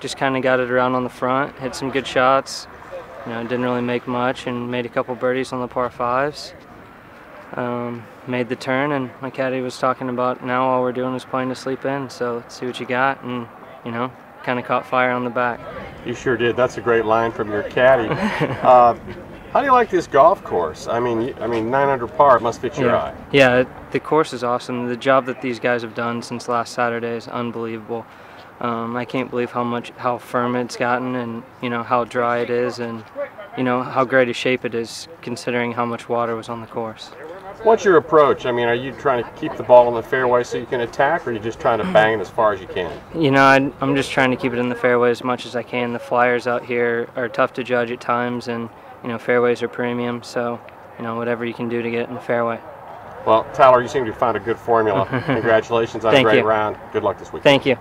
just kind of got it around on the front, hit some good shots. You know, didn't really make much and made a couple birdies on the par fives. Um, made the turn, and my caddy was talking about now all we're doing is playing to sleep in. So let's see what you got, and you know, kind of caught fire on the back. You sure did. That's a great line from your caddy. uh, how do you like this golf course? I mean, I mean, 900 par must fit your yeah. eye. Yeah, the course is awesome. The job that these guys have done since last Saturday is unbelievable. Um, I can't believe how much, how firm it's gotten, and you know how dry it is, and you know how great a shape it is, considering how much water was on the course. What's your approach? I mean, are you trying to keep the ball in the fairway so you can attack, or are you just trying to bang it as far as you can? You know, I, I'm just trying to keep it in the fairway as much as I can. The flyers out here are tough to judge at times, and you know, fairways are premium, so you know, whatever you can do to get it in the fairway. Well, Tyler, you seem to have found a good formula. Congratulations on a great you. round. Good luck this week. Thank you.